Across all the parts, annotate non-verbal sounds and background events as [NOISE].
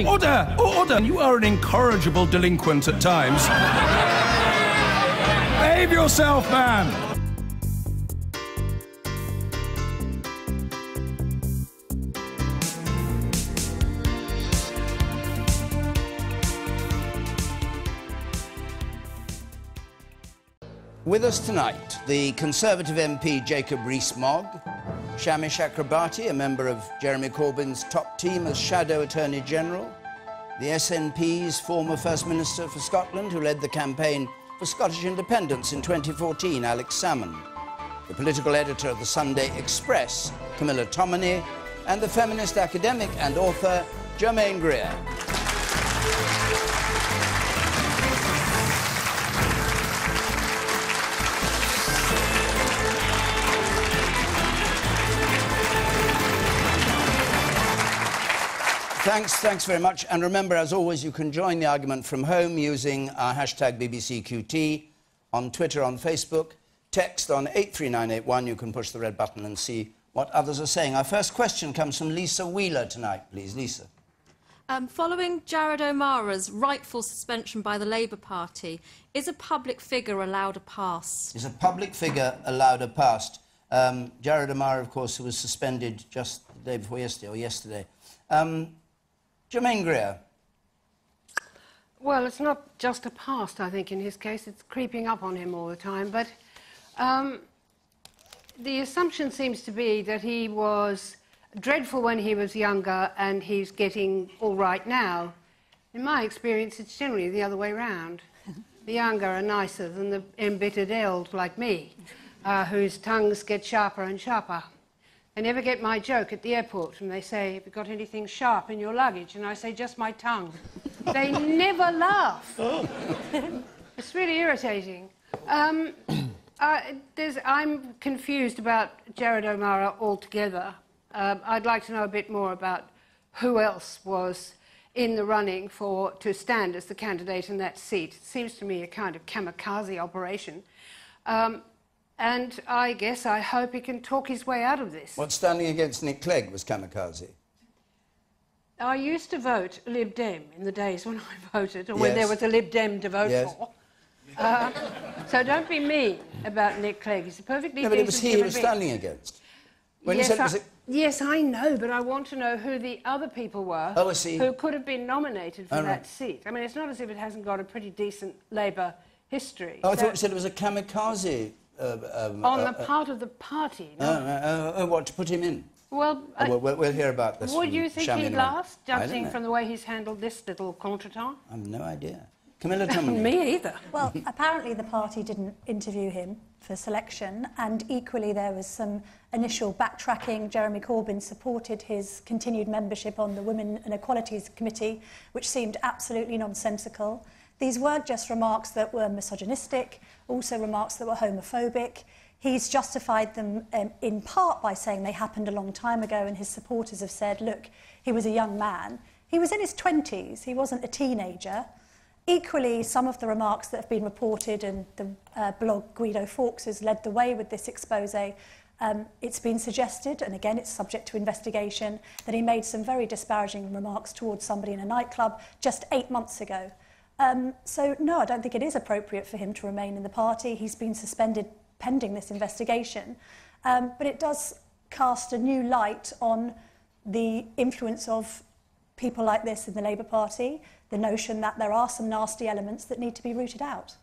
Order! Oh, order! You are an incorrigible delinquent at times. Behave yourself, man! With us tonight, the Conservative MP Jacob Rees-Mogg, Shami Chakrabarti, a member of Jeremy Corbyn's top team as Shadow Attorney General, the SNP's former First Minister for Scotland, who led the campaign for Scottish independence in 2014, Alex Salmond, the political editor of the Sunday Express, Camilla Tominey, and the feminist academic and author, Germaine Greer. Thanks, thanks very much. And remember, as always, you can join the argument from home using our hashtag BBCQT on Twitter, on Facebook, text on 83981. You can push the red button and see what others are saying. Our first question comes from Lisa Wheeler tonight, please. Lisa. Um, following Jared O'Mara's rightful suspension by the Labour Party, is a public figure allowed a pass? Is a public figure allowed a pass? Um, Jared O'Mara, of course, who was suspended just the day before yesterday, or yesterday. Um, Germaine Greer. Well, it's not just a past, I think, in his case. It's creeping up on him all the time. But um, the assumption seems to be that he was dreadful when he was younger and he's getting all right now. In my experience, it's generally the other way round. the younger are nicer than the embittered eld like me, uh, whose tongues get sharper and sharper. They never get my joke at the airport when they say, Have you got anything sharp in your luggage? And I say, Just my tongue. they never laugh. [LAUGHS] it's really irritating. Um, I'm confused about Jared O'Mara altogether. Um, I'd like to know a bit more about who else was in the running for to stand as the candidate in that seat. It seems to me a kind of kamikaze operation. Um, and I guess I hope he can talk his way out of this. What standing against Nick Clegg was kamikaze? I used to vote Lib Dem in the days when [LAUGHS] I voted, or yes. when there was a Lib Dem to vote yes. for. Uh, so don't be mean about Nick Clegg. He's a perfectly No, but it was he who was standing against. When yes, I, yes, I know, but I want to know who the other people were oh, who could have been nominated for that right. seat. I mean, it's not as if it hasn't got a pretty decent Labour history. Oh, I thought you said it was a kamikaze uh, um, on uh, the uh, part of the party. No? Uh, uh, uh, what to put him in? Well, oh, we'll, we'll, hear about this. Would you think he'd last, judging from the way he's handled this little contretemps? I have no idea. Camilla [LAUGHS] Me either. Well, apparently the party didn't interview him for selection, and equally there was some initial backtracking. Jeremy Corbyn supported his continued membership on the Women and Equalities Committee, which seemed absolutely nonsensical. These weren't just remarks that were misogynistic, also remarks that were homophobic. He's justified them um, in part by saying they happened a long time ago, and his supporters have said, look, he was a young man. He was in his 20s, he wasn't a teenager. Equally, some of the remarks that have been reported, and the uh, blog Guido Fawkes has led the way with this expose, um, it's been suggested, and again it's subject to investigation, that he made some very disparaging remarks towards somebody in a nightclub just eight months ago. Um, so, no, I don't think it is appropriate for him to remain in the party. He's been suspended pending this investigation. Um, but it does cast a new light on the influence of people like this in the Labour Party, the notion that there are some nasty elements that need to be rooted out.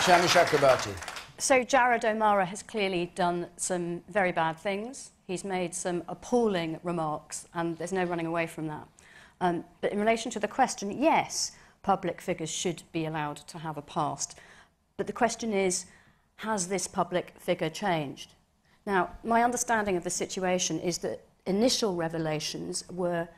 Shami Chakrabarti. So Jared O'Mara has clearly done some very bad things. He's made some appalling remarks, and there's no running away from that. Um, but in relation to the question, yes, public figures should be allowed to have a past. But the question is, has this public figure changed? Now, my understanding of the situation is that initial revelations were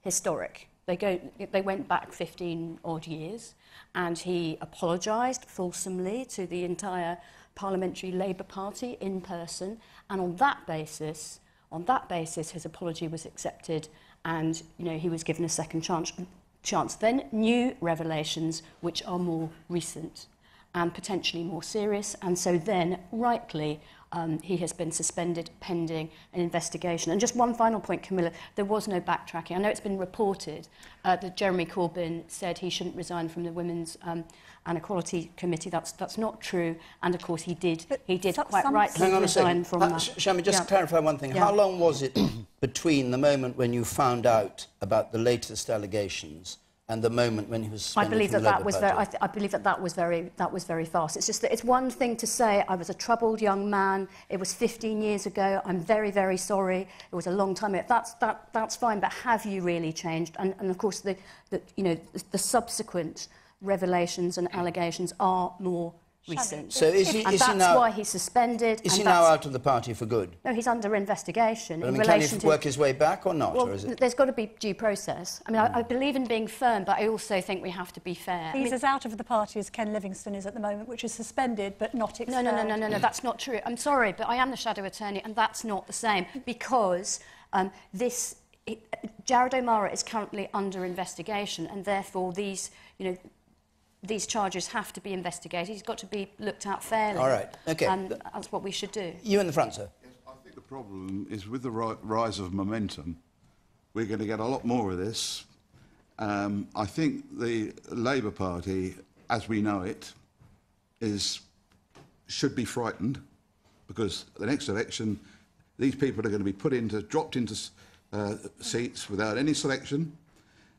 historic. They, go, they went back 15 odd years, and he apologised fulsomely to the entire Parliamentary Labour Party in person, And on that basis, on that basis, his apology was accepted and you know, he was given a second chance, chance. Then new revelations, which are more recent and potentially more serious. And so then, rightly, um, he has been suspended pending an investigation. And just one final point, Camilla, there was no backtracking. I know it's been reported uh, that Jeremy Corbyn said he shouldn't resign from the Women's um, and Equality Committee. That's, that's not true. And of course, he did. But he did quite rightly resign from uh, that. Shami, just yeah. clarify one thing. Yeah. How long was it [CLEARS THROAT] between the moment when you found out about the latest allegations and the moment when he was I believe that that was very, I, I believe that that was very that was very fast. It's just that it's one thing to say I was a troubled young man. It was 15 years ago. I'm very very sorry. It was a long time ago. That's that that's fine. But have you really changed? And and of course the, the you know the, the subsequent revelations and hmm. allegations are more recent. So is he, and is that's he now, why he's suspended. is and he now out of the party for good? No, he's under investigation I in mean, can he relation to work his way back or not? well, or is it? there's got to be due process. I mean, I, I believe in being firm, but I also think we have to be fair. I He's mean, as out of the party as Ken Livingstone is at the moment, which is suspended but not no, no, no, no, no, no, that's not true. I'm sorry, but I am the shadow attorney, and that's not the same because um, this. It, Jared O'Mara is currently under investigation, and therefore these, you know, these charges have to be investigated. He's got to be looked at fairly. All right, okay. And that's what we should do. You in the front, sir. Yes, I think the problem is with the ri- rise of momentum, we're going to get a lot more of this. Um, I think the Labour Party, as we know it, is should be frightened because the next election, these people are going to be put into, dropped into uh, seats without any selection,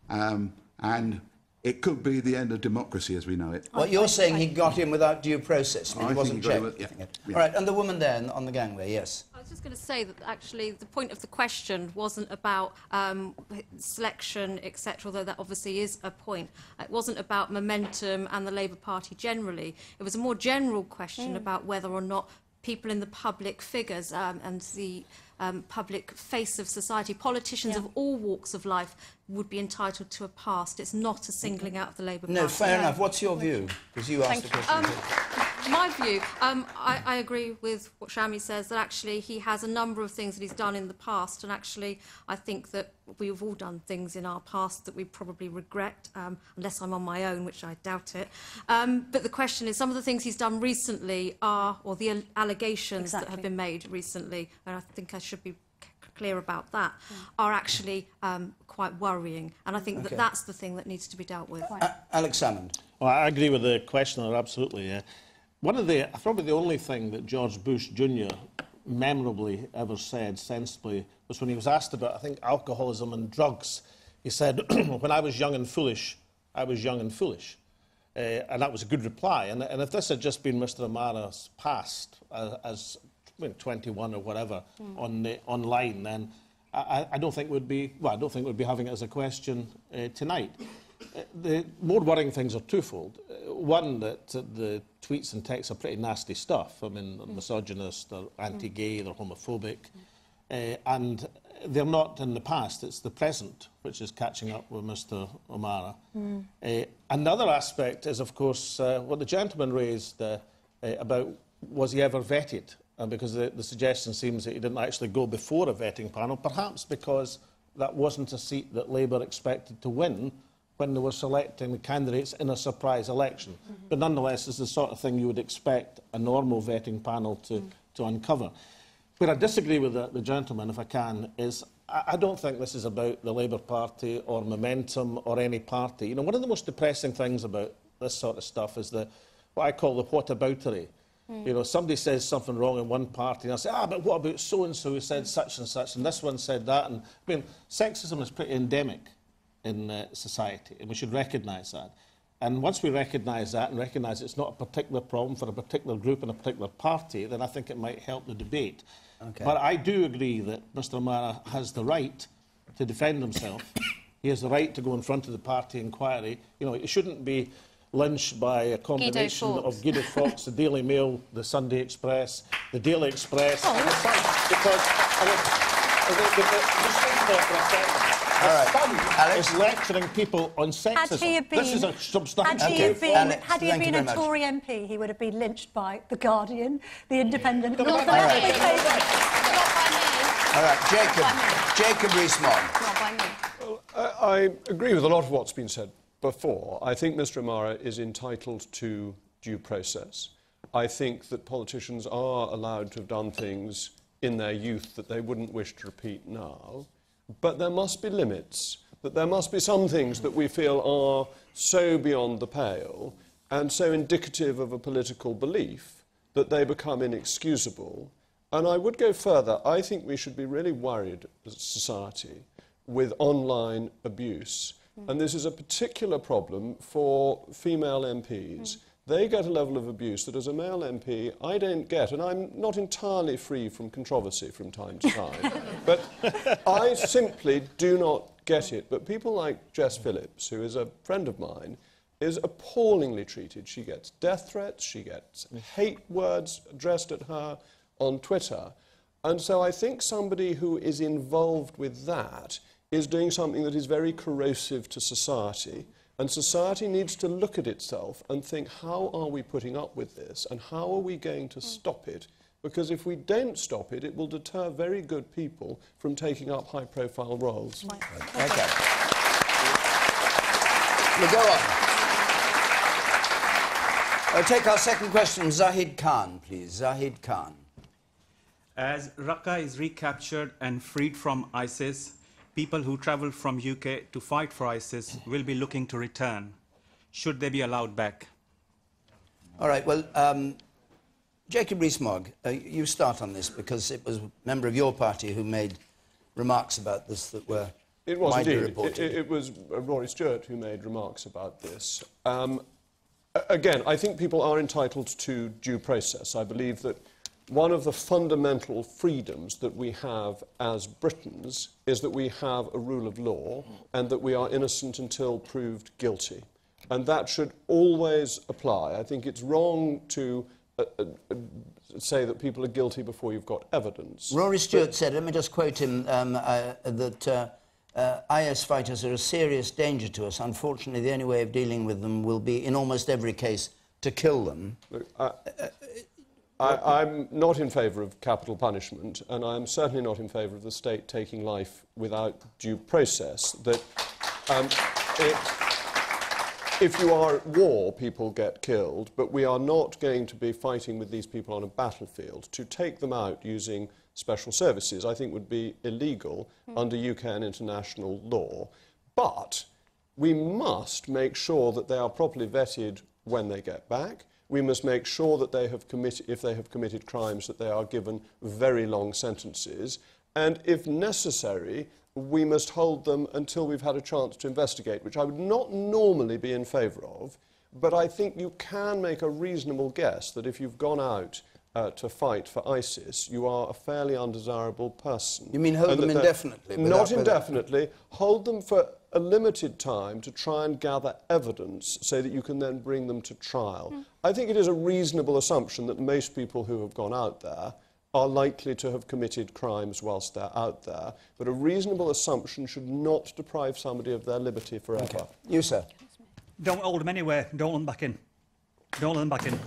um, and it could be the end of democracy as we know it. What you're saying, he got in without due process. I mean, I he wasn't he got in checked. with- yeah, yeah. All right, and the woman there on- on the gangway, yes. I was just going to say that actually the point of the question wasn't about um, selection, etc., although that obviously is a point. It wasn't about momentum and the Labour Party generally. It was a more general question about whether or not people in the public figures um, and the um, public face of society, politicians Yeah. of all walks of life, would be entitled to a past. It's not a singling out of the Labour Party. No, Party. fair enough. What's your view? Because you asked the question. Um, my view, um, I, I agree with what Shami says that actually he has a number of things that he's done in the past, and actually I think that we've all done things in our past that we probably regret, um, unless I'm on my own, which I doubt it. Um, but the question is, some of the things he's done recently are, or the al- allegations that have been made recently, and I think I should be c- clear about that, are actually um, quite worrying, and I think Okay. that that's the thing that needs to be dealt with. A- Alex Salmond. Well, I agree with the questioner, absolutely. Yeah. One of the, probably the only thing that George Bush Jr. memorably ever said sensibly was when he was asked about, I think, alcoholism and drugs. He said, [CLEARS THROAT] when I was young and foolish, I was young and foolish. Uh, and that was a good reply. And, and if this had just been Mr. O'Mara's past uh, as I mean, 21 or whatever on the, online, then I, I- don't think we'd be, well, I don't think we'd be having it as a question uh, tonight. Uh, The more worrying things are twofold. Uh, One, that uh, the tweets and texts are pretty nasty stuff. I mean, they're misogynist, they're anti-gay, they're homophobic. Uh, and they're not in the past, it's the present which is catching up with Mr O'Mara. Uh, another aspect is, of course, uh, what the gentleman raised uh, uh, about was he ever vetted? Uh, because the, the suggestion seems that he didn't actually go before a vetting panel, perhaps because that wasn't a seat that Labour expected to win when they were selecting the candidates in a surprise election. But nonetheless, it's the sort of thing you would expect a normal vetting panel to, to uncover. Where I disagree with the, the gentleman, if I can, is I, I don't think this is about the Labour Party or momentum or any party. You know, one of the most depressing things about this sort of stuff is the what I call the whataboutery. You know, somebody says something wrong in one party, and I say, ah, but what about so-and-so who said such and such, and this one said that. And I mean, sexism is pretty endemic in uh, society, and we should recognise that. And once we recognise that and recognise it's not a particular problem for a particular group and a particular party, then I think it might help the debate. Okay. But I do agree that Mr O'Mara has the right to defend himself. [COUGHS] he has the right to go in front of the party inquiry. You know, it shouldn't be lynched by a combination Fawkes. of Guido Fawkes, the Daily Mail, the Sunday Express, the Daily Express, oh. and the Sun. Because I mean, the, the, the, just think about for a second. All right. The Sun Alex? is lecturing people on Had sexism. he been, this is a had substantial he Okay, been, Alex, had he you been a much. Tory MP, he would have been lynched by The Guardian, The Independent, Not Northern by me. All right, Jacob. Jacob Rees-Mogg. Not by me. I I agree with a lot of what's been said before. I think Mr. O'Mara is entitled to due process. I think that politicians are allowed to have done things in their youth that they wouldn't wish to repeat now. But there must be limits, that there must be some things that we feel are so beyond the pale and so indicative of a political belief that they become inexcusable. And I would go further. I think we should be really worried as a society with online abuse. Mm. And this is a particular problem for female MPs. Mm. They get a level of abuse that as a male MP I don't get, and I'm not entirely free from controversy from time to time. [LAUGHS] but I simply do not get it. But people like Jess Phillips, who is a friend of mine, is appallingly treated. She gets death threats, she gets hate words addressed at her on Twitter. And so I think somebody who is involved with that is doing something that is very corrosive to society. And society needs to look at itself and think, how are we putting up with this? And how are we going to stop it? Because if we don't stop it, it will deter very good people from taking up high profile roles. Okay. We'll go on. I'll take our second question. Zahid Khan, please. Zahid Khan. As Raqqa is recaptured and freed from ISIS, people who travel from UK to fight for ISIS will be looking to return. Should they be allowed back? All right, well, um, Jacob Rees-Mogg, uh, you start on this because it was a member of your party who made remarks about this that were it was widely indeed. reported. It, it, it was uh, Rory Stewart who made remarks about this. Um, again, I think people are entitled to due process. I believe that one of the fundamental freedoms that we have as Britons is that we have a rule of law and that we are innocent until proved guilty. And that should always apply. I think it's wrong to uh, uh, say that people are guilty before you've got evidence. Rory Stewart but said, let me just quote him, um, uh, that uh, uh IS fighters are a serious danger to us. Unfortunately, the only way of dealing with them will be, in almost every case, to kill them. Look, uh, I, I'm not in favour of capital punishment, and I'm certainly not in favour of the state taking life without due process. That um, it, if you are at war, people get killed, but we are not going to be fighting with these people on a battlefield. To take them out using special services, I think, would be illegal mm. under UK and international law. But we must make sure that they are properly vetted when they get back. We must make sure that they have committed, if they have committed crimes, that they are given very long sentences. And if necessary, we must hold them until we've had a chance to investigate, which I would not normally be in favour of. But I think you can make a reasonable guess that if you've gone out uh, to fight for ISIS, you are a fairly undesirable person. You mean hold and them indefinitely? Not indefinitely. Hold them for a limited time to try and gather evidence so that you can then bring them to trial. Mm. I think it is a reasonable assumption that most people who have gone out there are likely to have committed crimes whilst they're out there, but a reasonable assumption should not deprive somebody of their liberty forever. Okay. You, sir? Don't hold them anywhere. Don't let them back in. Don't let them back in.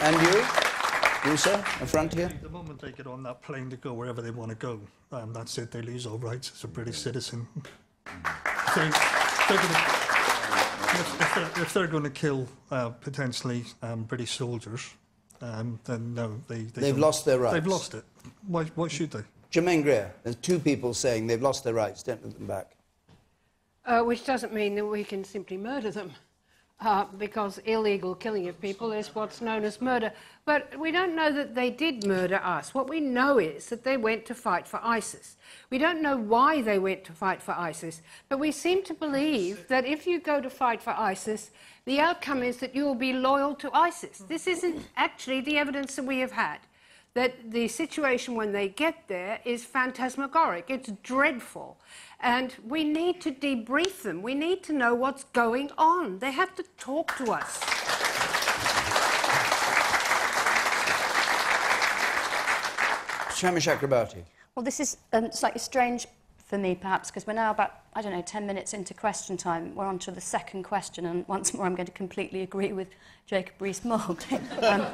And you? You, sir, in front here? The moment they get on that plane to go wherever they want to go, um, that's it. They lose all rights as a British citizen. [LAUGHS] if, they, if, they're, going to kill uh, potentially um, British soldiers, um, then no, they, they have lost their rights. They've lost it. Why, why should they? Germaine Greer, there's two people saying they've lost their rights. Don't let them back. Uh, which doesn't mean that we can simply murder them uh, because illegal killing of people is what's known as murder. But we don't know that they did murder us. What we know is that they went to fight for ISIS. We don't know why they went to fight for ISIS, but we seem to believe that if you go to fight for ISIS, the outcome is that you will be loyal to ISIS. This isn't actually the evidence that we have had that the situation when they get there is phantasmagoric. It's dreadful. And we need to debrief them. We need to know what's going on. They have to talk to us. Shami Chakrabarti. Well, this is um, slightly strange for me, perhaps, because we're now about, I don't know, 10 minutes into question time. We're on to the second question, and once more I'm going to completely agree with Jacob Rees-Mogg. [LAUGHS] um,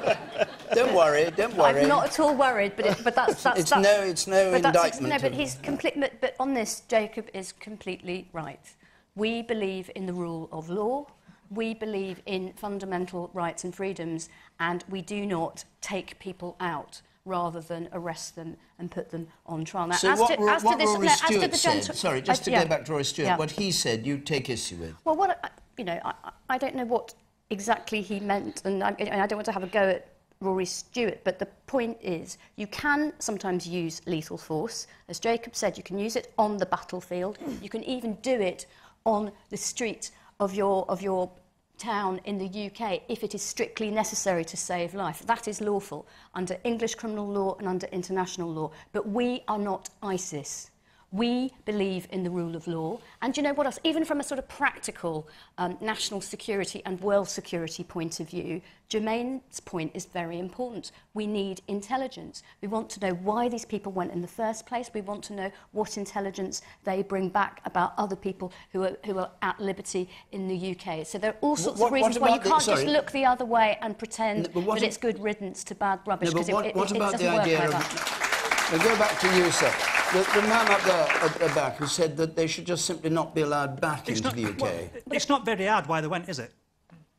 don't worry, don't worry. I'm not at all worried, but, it, but that's... that's it's, that's, no, it's no but indictment. no, but he's complete, but, but on this, Jacob is completely right. We believe in the rule of law. We believe in fundamental rights and freedoms, and we do not take people out rather than arrest them and put them on trial. Now, so as what, to, as what to this, Rory no, as to Stewart the said, sorry, uh, just I- to yeah. go back to Rory Stewart, Yeah. what he said you take issue with. Well, what you know, I, I- don't know what exactly he meant, and I, and I don't want to have a go at Rory Stewart, but the point is, you can sometimes use lethal force. As Jacob said, you can use it on the battlefield. You can even do it on the street of your of your town in the UK if it is strictly necessary to save life. That is lawful under English criminal law and under international law. But we are not ISIS. We believe in the rule of law. And you know what else? Even from a sort of practical um, national security and world security point of view, Germaine's point is very important. We need intelligence. We want to know why these people went in the first place. We want to know what intelligence they bring back about other people who are, who are at liberty in the UK. So there are all sorts what- of reasons why you can't just look the other way and pretend No, that it's good riddance to bad rubbish No, but because what, it, it, it about doesn't the work idea like of... that. We'll go back to you, sir. The, the man up there at the back who said that they should just simply not be allowed back into the UK. well, it's not very hard why they went, is it?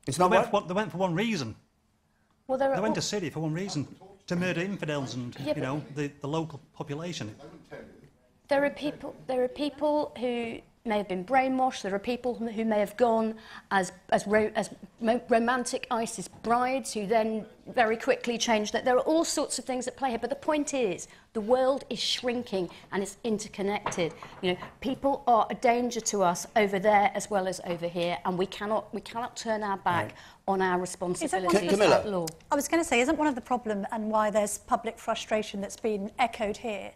It's not they went, what? for, one- they went for one reason. Well, They went all- to Syria for one reason, to murder infidels and, Yeah, you know, the, the local population. There are people. There are people who may have been brainwashed. There are people who who may have gone as as, ro- as romantic ISIS brides who then very quickly changed that. There are all sorts of things at play here. But the point is, the world is shrinking and it's interconnected. You know, people are a danger to us over there as well as over here, and we cannot we cannot turn our back on our responsibilities at law. I was going to say, isn't one of the problem and why there's public frustration that's been echoed here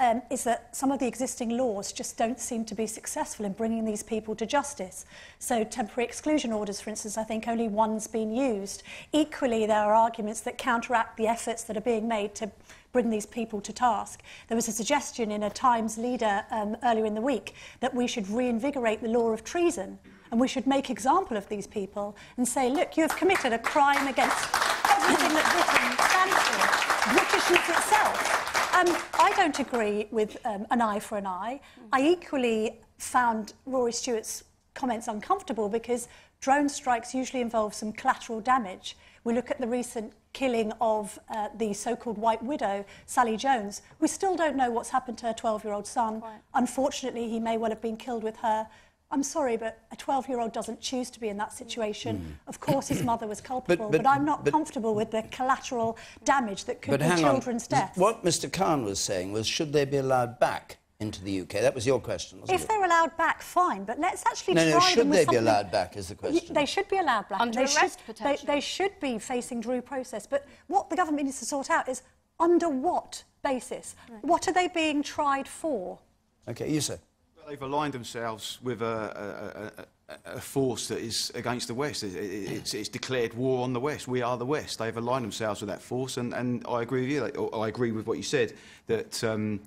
um, is that some of the existing laws just don't seem to be successful in bringing these people to justice. So temporary exclusion orders, for instance, I think only one's been used. Equally, there are arguments that counteract the efforts that are being made to bring these people to task. There was a suggestion in a Times leader um, earlier in the week that we should reinvigorate the law of treason and we should make example of these people and say, look, you have committed a crime against everything that Britain stands for, Britishness itself. Um, I don't agree with um, an eye for an eye. I equally found Rory Stewart's comments uncomfortable because drone strikes usually involve some collateral damage. We look at the recent killing of uh, the so-called White Widow, Sally Jones. We still don't know what's happened to her 12-year-old son. Unfortunately, he may well have been killed with her. I'm sorry, but a 12-year-old doesn't choose to be in that situation. Hmm. Of course, his mother was [COUGHS] culpable, but, but- I'm not but- comfortable with the collateral damage that could But be hang on. children's deaths. What Mr Khan was saying was, should they be allowed back into the UK? That was your question, wasn't it? If it? they're allowed back, fine, but let's actually No, try no, should them with they be allowed back is the Y- question. They should be allowed back. Under they arrest, should, they, potentially. they should be facing due process. But what the government needs to sort out is under what basis? What are they being tried for? Okay, you say. They've aligned themselves with a, a, a, a force that is against the West. It, it, it's, it's declared war on the West. We are the West. They've aligned themselves with that force, and, and I agree with you. I agree with what you said that um,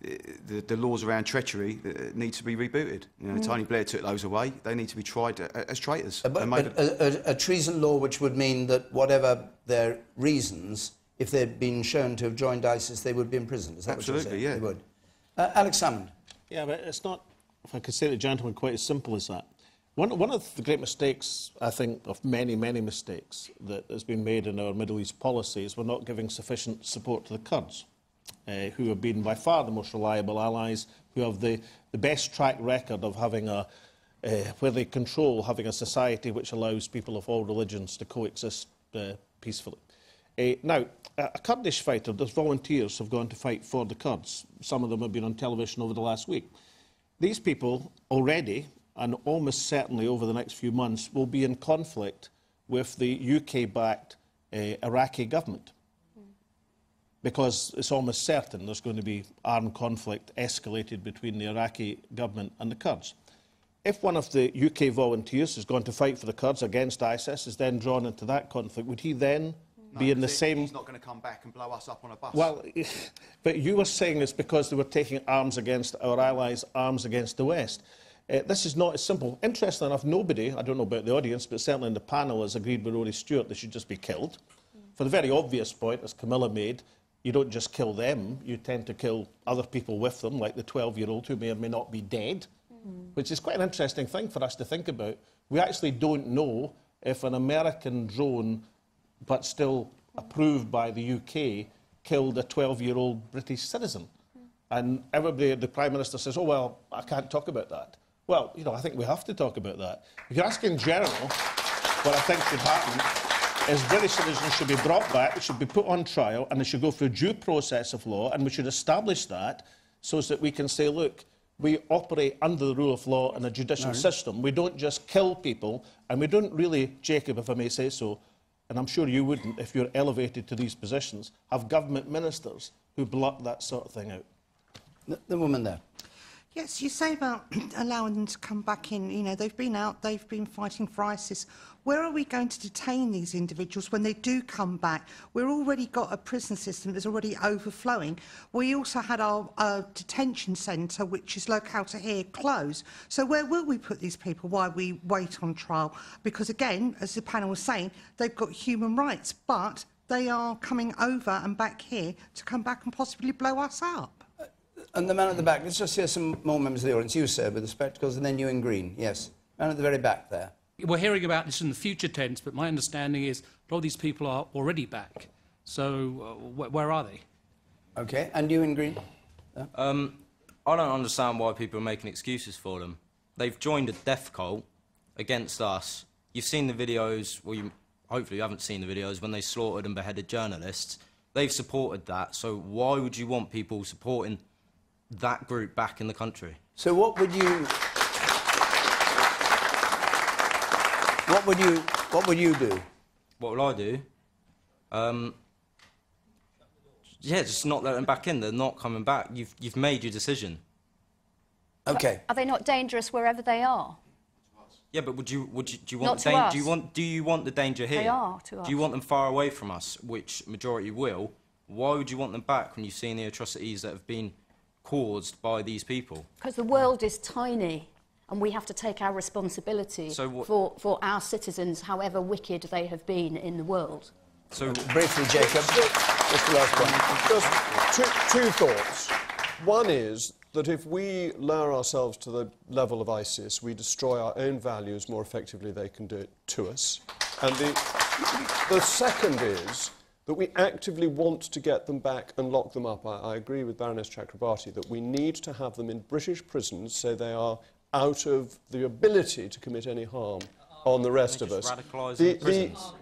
the, the laws around treachery uh, need to be rebooted. You know, Tony Blair took those away. They need to be tried uh, as traitors. But, but a, a, a treason law which would mean that whatever their reasons, if they'd been shown to have joined ISIS, they would be imprisoned. Is that what Absolutely, you're yeah. saying? They would. Uh, Alex Salmond. Yeah, but it's not, if I could say to the gentleman, quite as simple as that. One, one of the great mistakes, I think, of many, many mistakes that has been made in our Middle East policy is we're not giving sufficient support to the Kurds, uh, who have been by far the most reliable allies, who have the, the best track record of having a, uh, where they control having a society which allows people of all religions to coexist uh, peacefully. Uh, now, a Kurdish fighter, those volunteers have gone to fight for the Kurds. Some of them have been on television over the last week. These people already, and almost certainly over the next few months, will be in conflict with the UK-backed uh, Iraqi government. Because it's almost certain there's going to be armed conflict escalated between the Iraqi government and the Kurds. If one of the UK volunteers has gone to fight for the Kurds against ISIS, is then drawn into that conflict, would he then be in the same... He's not going to come back and blow us up on a bus. Well, [LAUGHS] but you were saying it's because they were taking arms against our allies, arms against the West. Uh, this is not as simple. Interestingly enough, nobody, I don't know about the audience, but certainly in the panel has agreed with Rory Stewart they should just be killed. For the very obvious point, as Camilla made, you don't just kill them, you tend to kill other people with them, like the 12-year-old who may or may not be dead, which is quite an interesting thing for us to think about. We actually don't know if an American drone, but still approved by the UK, killed a 12-year-old British citizen. And everybody, the Prime Minister says, oh, well, I can't talk about that. Well, you know, I think we have to talk about that. If you ask in general, what I think should happen is British citizens should be brought back, should be put on trial, and they should go through due process of law, and we should establish that so that we can say, look, we operate under the rule of law and a judicial Right. system. We don't just kill people, and we don't really, Jacob, if I may say so, and I'm sure you wouldn't if you're elevated to these positions, have government ministers who block that sort of thing out. The, the woman there. Yes, you say about [CLEARS THROAT] allowing them to come back in. You know, they've been out, they've been fighting for ISIS. Where are we going to detain these individuals when they do come back? We've already got a prison system that's already overflowing. We also had our detention centre, which is located here, closed. So where will we put these people while we wait on trial? Because again, as the panel was saying, they've got human rights, but they are coming over and back here to come back and possibly blow us up. And the man at the back, let's just hear some more members of the audience. You, sir, with the spectacles, and then you in green. Yes. Man at the very back there. We're hearing about this in the future tense, but my understanding is a lot of these people are already back. So uh, wh- where are they? Okay, and you in green? Um, I don't understand why people are making excuses for them. They've joined a death cult against us. You've seen the videos, well, you, hopefully you haven't seen the videos, when they slaughtered and beheaded journalists. They've supported that, so why would you want people supporting that group back in the country? So what would you... What would you, what would you do? What will I do? Um, yeah, just not let them back in. They're not coming back. You've, you've made your decision. Okay. Are they not dangerous wherever they are? Yeah, but would you would you do you Not want to us. do you want do you want the danger here? They are to us. Do you want them far away from us, which majority will? Why would you want them back when you've seen the atrocities that have been caused by these people? Because the world is tiny and we have to take our responsibility So for, for our citizens, however wicked they have been in the world. So briefly, Jacob, just the last one. Just two, two thoughts. One is that if we lower ourselves to the level of ISIS, we destroy our own values more effectively they can do it to us. And the, the second is that we actively want to get them back and lock them up. I, I agree with Baroness Chakrabarti that we need to have them in British prisons so they are out of the ability to commit any harm on the rest of us. The- in prisons?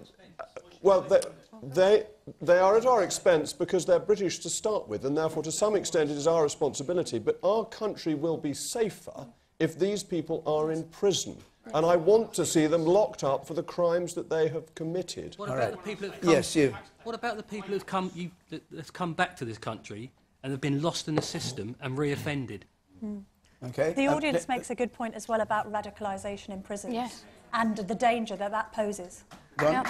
well, they, they, they are at our expense because they're British to start with, and therefore, to some extent, it is our responsibility. But our country will be safer if these people are in prison. And I want to see them locked up for the crimes that they have committed. What about the people that come, Yes, you. What about the people who've come, you, that, that's come back to this country and have been lost in the system and reoffended? Okay. The Um, audience le- makes a good point as well about radicalisation in prisons Yes. and the danger that that poses. Go on.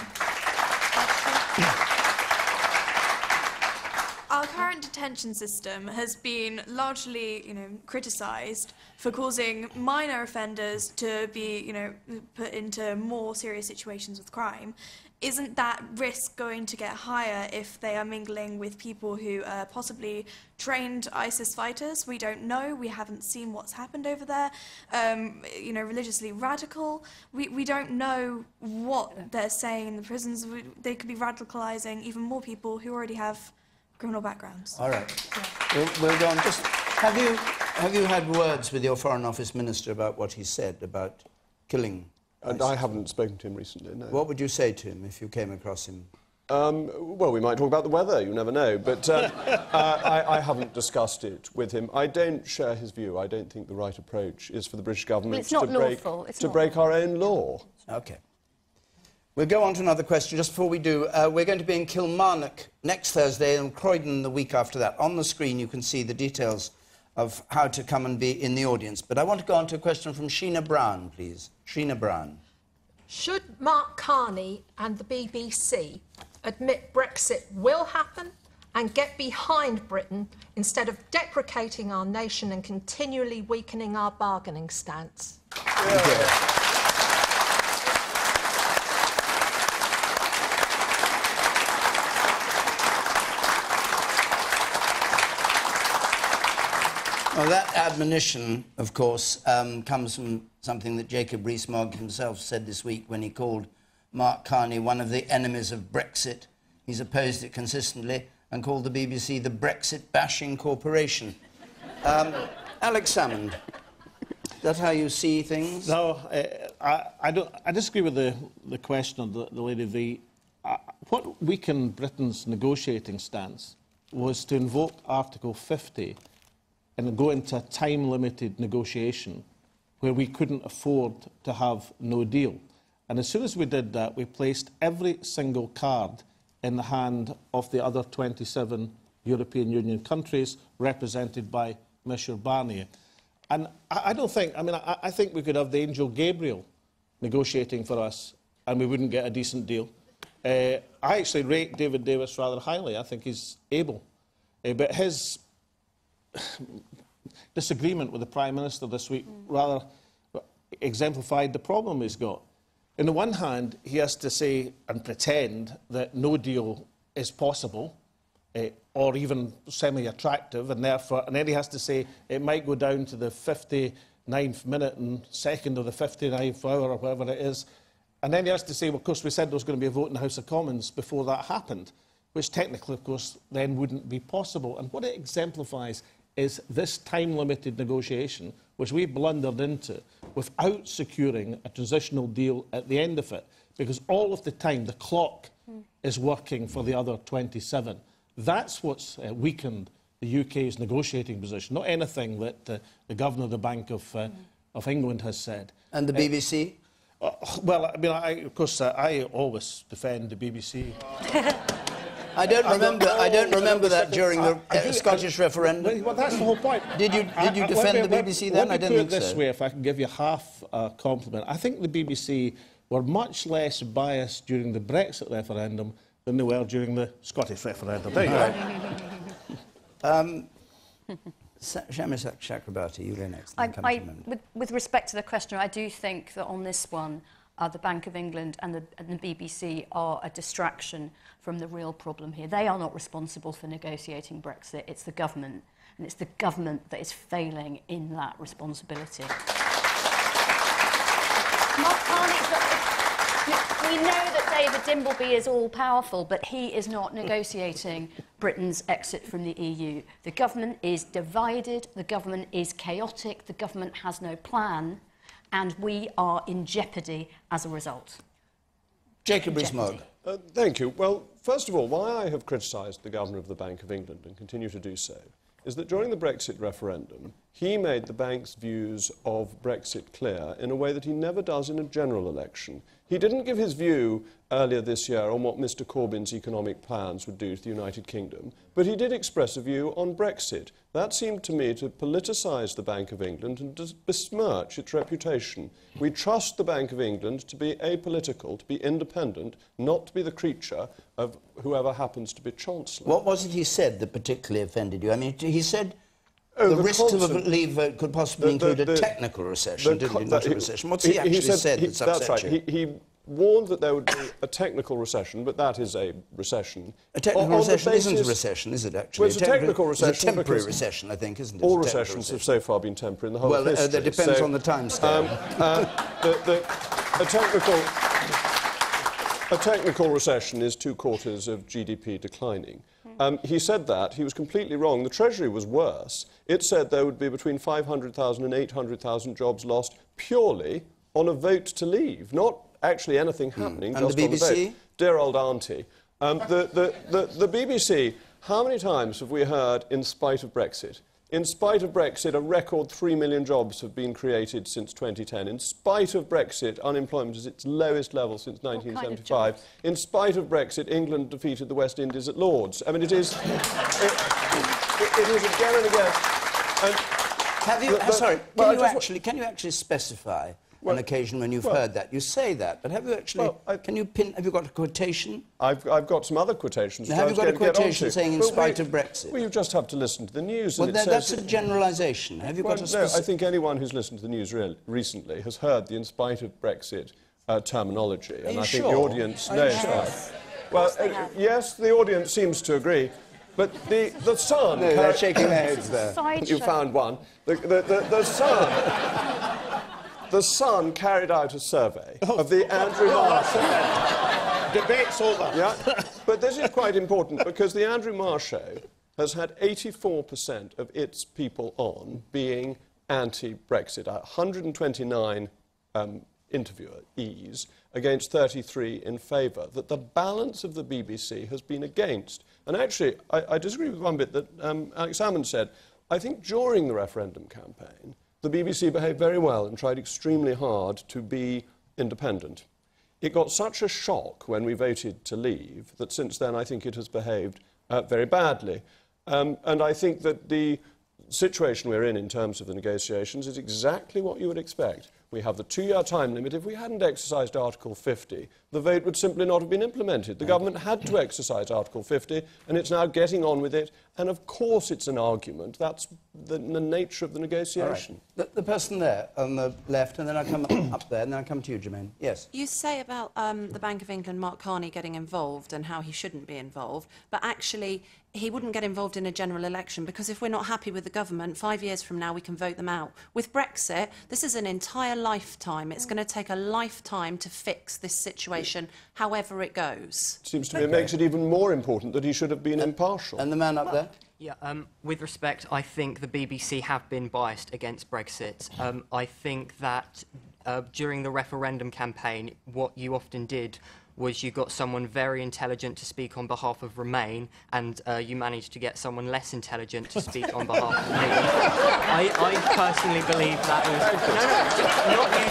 Our current detention system has been largely, you know, criticised for causing minor offenders to be, you know, put into more serious situations with crime. Isn't that risk going to get higher if they are mingling with people who are possibly trained ISIS fighters? We don't know. We haven't seen what's happened over there. Um, you know, religiously radical. We, we don't know what they're saying in the prisons. They could be radicalising even more people who already have criminal backgrounds. All right. We'll, we'll go on. Just, have, you, have you had words with your Foreign Office Minister about what he said about killing? And I haven't spoken to him recently, no. What would you say to him if you came across him? Um, well, we might talk about the weather, you never know. But uh, [LAUGHS] uh, I, I haven't discussed it with him. I don't share his view. I don't think the right approach is for the British government it's not to, break, lawful. It's to not break our own law. Okay. We'll go on to another question. Just before we do, uh, we're going to be in Kilmarnock next Thursday and Croydon the week after that. On the screen, you can see the details of how to come and be in the audience. But I want to go on to a question from Sheena Brown, please. Sheena Brown. Should Mark Carney and the BBC admit Brexit will happen and get behind Britain instead of deprecating our nation and continually weakening our bargaining stance? Well, that admonition, of course, um, comes from something that Jacob Rees-Mogg himself said this week when he called Mark Carney one of the enemies of Brexit. He's opposed it consistently and called the BBC the Brexit-bashing corporation. Um, Alex Salmond, is that how you see things? No, uh, I, I, don't, I disagree with the, the question of the, the lady. The, uh, what weakened Britain's negotiating stance was to invoke Article 50 and go into a time-limited negotiation where we couldn't afford to have no deal. And as soon as we did that, we placed every single card in the hand of the other 27 European Union countries represented by Michel Barnier. And I, I don't think, I mean, I, I think we could have the angel Gabriel negotiating for us and we wouldn't get a decent deal. Uh, I actually rate David Davis rather highly. I think he's able. Uh, but his disagreement with the Prime Minister this week rather exemplified the problem he's got. On the one hand, he has to say and pretend that no deal is possible uh, or even semi-attractive, and therefore, and then he has to say it might go down to the 59th minute and second of the 59th hour or whatever it is. And then he has to say, well, of course, we said there was going to be a vote in the House of Commons before that happened, which technically, of course, then wouldn't be possible. And what it exemplifies is this time-limited negotiation, which we blundered into without securing a transitional deal at the end of it, because all of the time the clock mm. is working for the other 27. That's what's uh, weakened the UK's negotiating position, not anything that uh, the Governor of the Bank of, uh, mm. of England has said. And the BBC? Uh, well, I mean, I, of course, uh, I always defend the BBC. [LAUGHS] I don't remember. I don't remember that during the uh, Scottish referendum. Well, that's the whole point. Did you did you defend the BBC then? I didn't think so. this way, if I can give you half a compliment, I think the BBC were much less biased during the Brexit referendum than they were during the Scottish referendum. There you go. [LAUGHS] um, Shamis Chakrabarti, you next. I, I, with, with respect to the question, I do think that on this one, uh, the Bank of England and the, and the BBC are a distraction from the real problem here. They are not responsible for negotiating Brexit, it's the government. And it's the government that is failing in that responsibility. Mark Carney, we know that David Dimbleby is all powerful, but he is not negotiating Britain's exit from the EU. The government is divided, the government is chaotic, the government has no plan. And we are in jeopardy as a result. Jacob Rees Uh, thank you. Well, first of all, why I have criticised the Governor of the Bank of England and continue to do so is that during the Brexit referendum, he made the bank's views of Brexit clear in a way that he never does in a general election. He didn't give his view earlier this year on what Mr Corbyn's economic plans would do to the United Kingdom, but he did express a view on Brexit. That seemed to me to politicise the Bank of England and to besmirch its reputation. We trust the Bank of England to be apolitical, to be independent, not to be the creature of whoever happens to be Chancellor. What was it he said that particularly offended you? I mean, he said Oh, the, the risk of a leave vote could possibly the, the, include a technical recession, didn't it? Not a recession. What's he, he actually he said, said he, that's, that's right. He, he warned that there would be a technical recession, but that is a recession. A technical on, recession basis, isn't a recession, is it, actually? Well, it's a, a technical recession. It's a temporary recession, I think, isn't it? All recessions have so far been temporary in the whole well, of history. Well, uh, that depends so, on the time scale. Um, uh, a technical... A technical recession is two quarters of GDP declining. Um, he said that. He was completely wrong. The Treasury was worse. It said there would be between 500,000 and 800,000 jobs lost purely on a vote to leave, not actually anything hmm. happening, mm. just the on BBC? the vote. Dear old auntie. Um, the, the, the, the BBC, how many times have we heard, in spite of Brexit, in spite of Brexit, a record 3 million jobs have been created since 2010. In spite of Brexit, unemployment is its lowest level since 1975. Kind of in spite of Brexit, England defeated the West Indies at Lords. I mean, it is, it, it, again and again. And Have you, the, the, sorry, can, well, you actually, can you actually specify well, an occasion when you've well, heard that. You say that, but have you actually? I, can you pin? Have you got a quotation? I've, I've got some other quotations. Now, have you got a quotation saying in spite of Brexit? Well, you just have to listen to the news. Well, that, that's a generalisation. Have you got a? No, I think anyone who's listened to the news re recently has heard the "in spite of Brexit" uh, terminology, and I sure? think the audience knows sure? that. Well, uh, yes, the audience seems to agree. But the, the Sun... No, they're shaking their heads there. You found one. The, the, the, the Sun... the Sun carried out a survey of the Andrew Marr... [LAUGHS] Debate's over. Yeah, but this is quite important because the Andrew Marr show has had 84% of its people on being anti-Brexit. 129 um, interviewees against 33 in favour. That the balance of the BBC has been against. And actually, I, I disagree with one bit that um, Alex Salmond said. I think during the referendum campaign, the BBC behaved very well and tried extremely hard to be independent. It got such a shock when we voted to leave that since then I think it has behaved uh, very badly. Um, and I think that the situation we're in in terms of the negotiations is exactly what you would expect. We have the two-year time limit. If we hadn't exercised Article 50, the vote would simply not have been implemented. The government had to exercise Article 50, and it's now getting on with it. And of course it's an argument. That's the, the nature of the negotiation. The, the person there on the left, and then I come [COUGHS] up there, and then I come to you, Germaine. Yes. You say about um, the Bank of England, Mark Carney getting involved and how he shouldn't be involved, but actually he wouldn't get involved in a general election because if we're not happy with the government, five years from now we can vote them out. With Brexit, this is an entire lifetime. It's going to take a lifetime to fix this situation, however it goes. Seems to me it makes it even more important that he should have been impartial. And the man up there? Yeah, um, with respect, I think the BBC have been biased against Brexit. Um, I think that uh, during the referendum campaign, what you often did was you got someone very intelligent to speak on behalf of Remain, and uh, you managed to get someone less intelligent to speak on behalf of me. I, I personally believe that was... No, no, not you,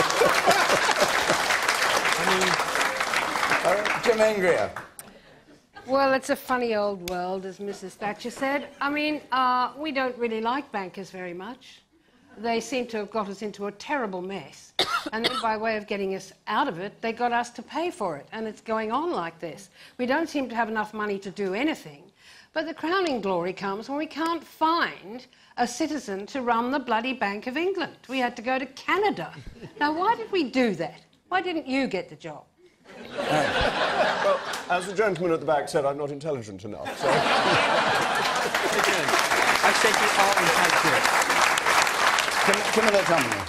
Jacob. You're immediate Uh, Germaine Greer. Well, it's a funny old world, as Mrs. Thatcher said. I mean, uh, we don't really like bankers very much. They seem to have got us into a terrible mess. and then, by way of getting us out of it, they got us to pay for it. And it's going on like this. We don't seem to have enough money to do anything. But the crowning glory comes when we can't find a citizen to run the bloody Bank of England. We had to go to Canada. [LAUGHS] now, why did we do that? Why didn't you get the job? well, as the gentleman at the back said, I'm not intelligent enough. So. [LAUGHS] I said you are intelligent. Camilla Tominey.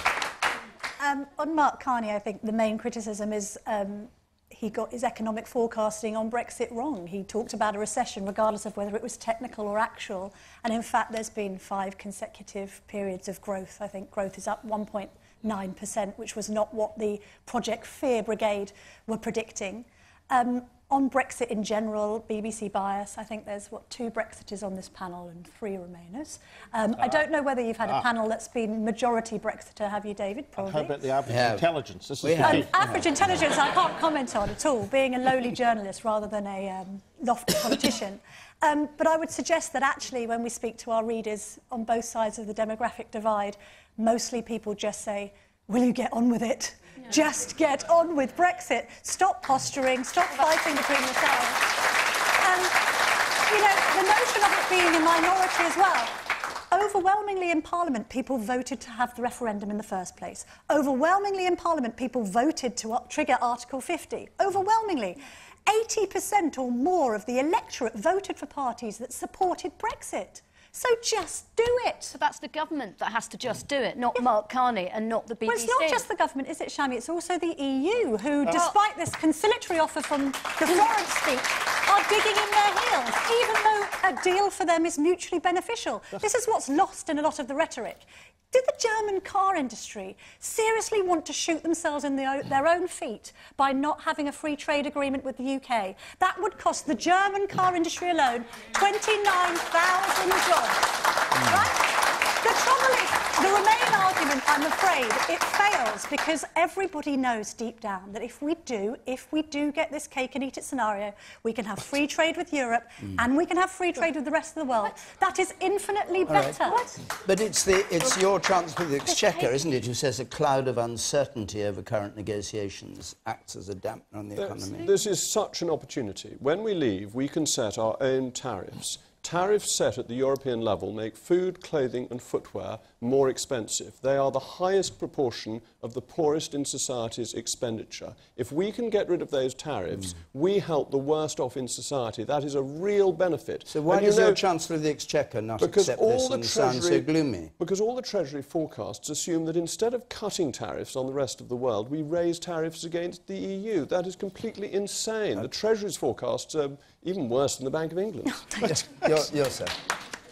Um, on Mark Carney, I think the main criticism is um, he got his economic forecasting on Brexit wrong. He talked about a recession regardless of whether it was technical or actual. And in fact, there's been five consecutive periods of growth. I think growth is up 1.9%, which was not what the Project Fear Brigade were predicting. Um, on Brexit in general, BBC bias, I think there's, what, two Brexiters on this panel and three Remainers. Um, I don't know whether you've had a Ah. panel that's been majority Brexiter, have you, David? Probably. How about the average Yeah. intelligence? This is We have. Um, average intelligence I can't comment on at all, being a lowly [LAUGHS] journalist rather than a um, lofty politician. Um, but I would suggest that actually when we speak to our readers on both sides of the demographic divide, mostly people just say, will you get on with it? Just get on with Brexit. Stop posturing, stop fighting between yourselves. And, you know, the notion of it being a minority as well, Overwhelmingly in Parliament, people voted to have the referendum in the first place. Overwhelmingly in Parliament, people voted to trigger Article 50. Overwhelmingly. 80% or more of the electorate voted for parties that supported Brexit. So just do it. So that's the government that has to just do it, not Mark Carney and not the BBC. Well, it's not just the government, is it, Shami? It's also the EU, who, despite this conciliatory offer from the Florence speech, are digging in their heels, even though a deal for them is mutually beneficial. [LAUGHS] This is what's lost in a lot of the rhetoric. Did the German car industry seriously want to shoot themselves in the, o- their own feet by not having a free trade agreement with the UK? That would cost the German car industry alone 29,000 jobs. Right? The trouble is, the Remain argument, I'm afraid, it fails because everybody knows deep down that if we do, if we do get this cake and eat it scenario, we can have free trade with Europe mm. and we can have free trade with the rest of the world. That is infinitely All right. better. But it's, the, it's your Chancellor of the Exchequer, isn't it, who says a cloud of uncertainty over current negotiations acts as a dampener on the Th- economy. This is such an opportunity. When we leave, we can set our own tariffs Tariffs set at the European level make food, clothing and footwear more expensive. They are the highest proportion of the poorest in society's expenditure. If we can get rid of those tariffs, hmm. we help the worst off in society. That is a real benefit. So why And you does your know- Chancellor of the Exchequer not because accept all this the and sound so gloomy? Because all the Treasury forecasts assume that instead of cutting tariffs on the rest of the world, we raise tariffs against the EU. That is completely insane. The Treasury's forecasts are even worse than the Bank of England. [LAUGHS]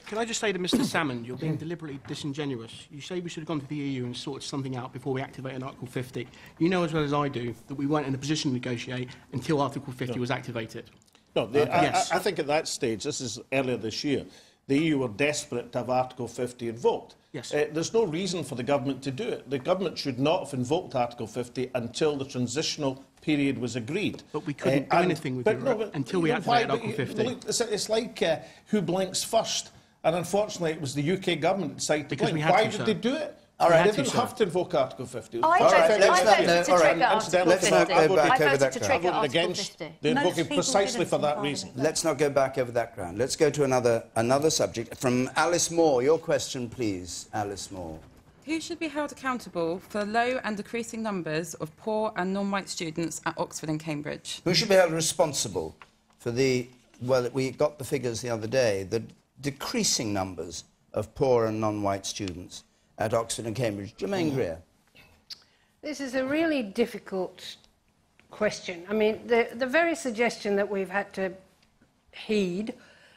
Can I just say to Mr Salmond, you're being deliberately disingenuous. You say we should have gone to the EU and sorted something out before we activated Article 50. You know as well as I do that we weren't in a position to negotiate until Article 50 was activated. No, the, Uh, I, yes. I, I think at that stage, this is earlier this year, the EU were desperate to have Article 50 invoked. Yes. Uh, there's no reason for the government to do it. The government should not have invoked Article 50 until the transitional period was agreed. But we couldn't do and- anything with Europe no, until we why? activated But Article 50. look, It's, it's like uh, who blinks first. And unfortunately, it was the UK government that decided to Because blink. we had Why to, did sir. they do it? All right. They We had didn't have to invoke Article 50. I All voted- right, I let's- voted let's- to trigger let's- Article let's 50. not go I back voted over to that trigger ground. Article Against- 50. They're invoking precisely for that survive reason. Let's not go back over that ground. Let's go to another, another subject. From Alice Moore, your question, please, Alice Moore. Who should be held accountable for the low and decreasing numbers of poor and non-white students at Oxford and Cambridge? Who should be held responsible for the, well, we got the figures the other day, the decreasing numbers of poor and non-white students at Oxford and Cambridge? Germaine mm. Greer. This is a really difficult question. I mean, the, the very suggestion that we've had to heed